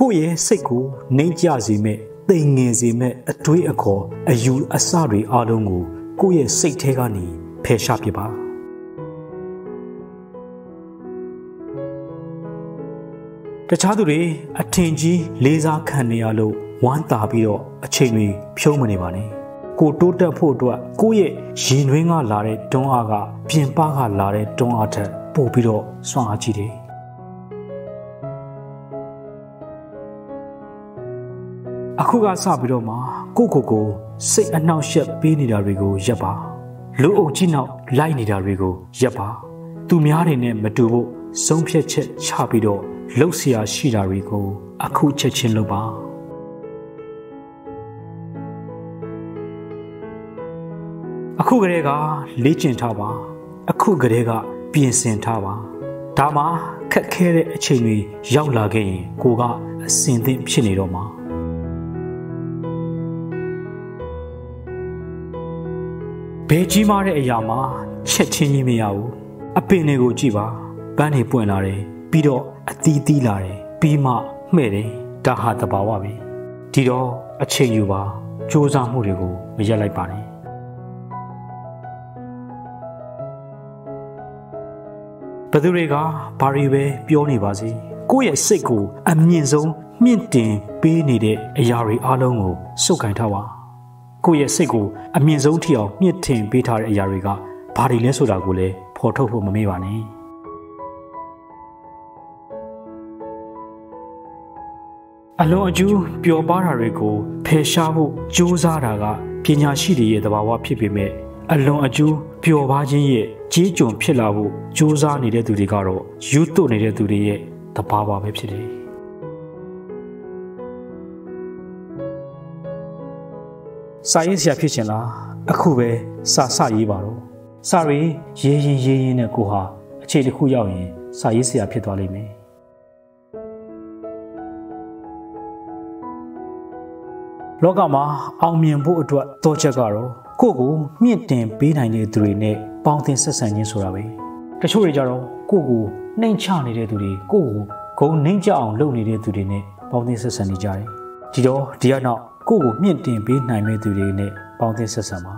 ကိုယ့်ရဲ့စိတ်ကိုနှိမ်ကြစေမဲ့တိမ်ငင်စေမဲ့အတွေးအခေါ်အယူအဆတွေအားလုံးကိုကိုယ့်ရဲ့စိတ်ထဲကနေဖယ်ရှားပြပါတခြားသူတွေအထင်ကြီးလေးစားခံနေရလို့ဝမ်းသာပြီးတော့အချိန်တွေဖြုံးမနေပါနဲ့ကိုတိုးတက်ဖို့အတွက်ကိုယ့်ရဲ့ရင်တွင်းကလာတဲ့တွန်းအားကပြင်ပကလာတဲ့တွန်းအားထက်ပို့ပြီးတော့စွမ်းအားကြီးတယ် အခုကစပြီးတော့မှကိုကိုကိုစိတ်အနှောက်အယှက်ပေးနေတာတွေကိုရပ်ပါလူအုပ်ကြီးနောက်လိုက်နေတာတွေကိုရပ်ပါသူများတွေနဲ့မတူဖို့ဆုံးဖြတ်ချက်ချပြီးတော့လှုပ်ရှားရှိတာတွေကို အခုချက်ချင်းလုပ်ပါအခုကလေးကလေ့ကျင့်ထားပါ အခုကလေးကပြင်ဆင်ထားပါဒါမှခက်ခဲတဲ့အချိန်တွေရောက်လာခဲ့ရင်ကိုကအစင်သင့်ဖြစ်နေတော့မှာ ဘယ်ကြီးမားတဲ့အရာမှာချက်ချင်းကြီးမရဘူးအပင်တွေကိုကြည့်ပါပန်းတွေပွင့်လာတယ်ပြီးတော့အသီးသီးလာတယ်ပြီးမှမှဲ့တယ်ဒါဟာတဘာဝပဲဒီတော့အချိန်ယူပါစူးစမ်းမှုတွေကိုမရက်လိုက်ပါနဲ့ဘသူတွေကဘာတွေပဲပြောနေပါစေကိုယ့်ရဲ့စိတ်ကိုအမြင့်ဆုံးမြင့်တင်ပေးနေတဲ့အရာတွေအလုံးကိုစုပ်ကင်ထားပါ ကိုယ့်ရဲ့စိတ်ကိုအမြင့်ဆုံးထိအောင်မြင့်တင်ပေးထားတဲ့အရာတွေကဘာတွေလဲဆိုတာကိုလည်းဖော်ထုတ်ဖို့မမေ့ပါနဲ့အလွန်အကျူးပျော်ပါတာတွေကိုဖယ်ရှားဖို့ကြိုးစားတာကပညာရှိတွေရဲ့သဘာဝဖြစ်ပေမဲ့အလွန်အကျူးပျော်ပါခြင်းရဲ့ကြီးကြုံဖြစ်လာဖို့ကြိုးစားနေတဲ့သူတွေကတော့ယူသွနေတဲ့သူတွေရဲ့သဘာဝပဲဖြစ်တယ် စာရေးဆရာဖြစ်ချင်လားအခုပဲစာစရေးပါတော့စာရီရေးရင်ရေးရင်နဲ့ကိုဟာအခြေတစ်ခုရောက်ရင်စာရေးဆရာဖြစ်သွားလိမ့်မယ်လောကမှာအောင်မြင်ဖို့အတွက်တော့ချက်ကတော့ကိုယ့်ကိုမြင့်တင်ပေးနိုင်တဲ့သူတွေနဲ့ပေါင်းသင်းဆက်ဆံခြင်းဆိုတာပဲတချို့တွေကြတော့ကိုယ့်ကိုနှိမ်ချနေတဲ့သူတွေကိုယ့်ကိုဂုံနှိမ်ချအောင်လုပ်နေတဲ့သူတွေနဲ့ပေါင်းသင်းဆက်ဆံနေကြတယ်ဒီတော့ဒီကနောက် ကိုယ့်ကိုမြင့်တင်ပေးနိုင်မဲ့သူတွေနဲ့ပေါင်းသင်းဆက်ဆံပါ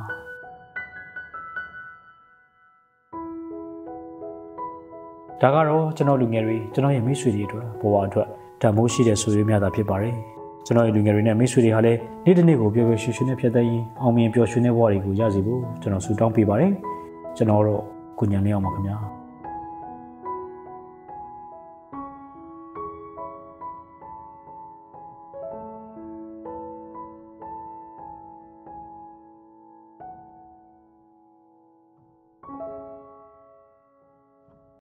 ဒါကတော့ကျွန်တော်လူငယ်တွေကျွန်တော်ရဲ့မိတ်ဆွေတွေအတွက်ဘဝအတွက်တန်ဖိုးရှိတဲ့ဆိုရင်းများတာဖြစ်ပါတယ်ကျွန်တော်ရဲ့လူငယ်တွေနဲ့မိတ်ဆွေတွေဟာလည်းနေ့တစ်နေ့ကိုပျော်ပျော်ရွှင်ရွှင်နဲ့ဖြတ်သန်းရင်အောင်မြင်ပျော်ရွှင်တဲ့ဘဝတွေကိုရစီဖို့ကျွန်တော်ဆုတောင်းပေးပါတယ်ကျွန်တော်တို့ကုညံလေးအောင်ပါခင်ဗျာ။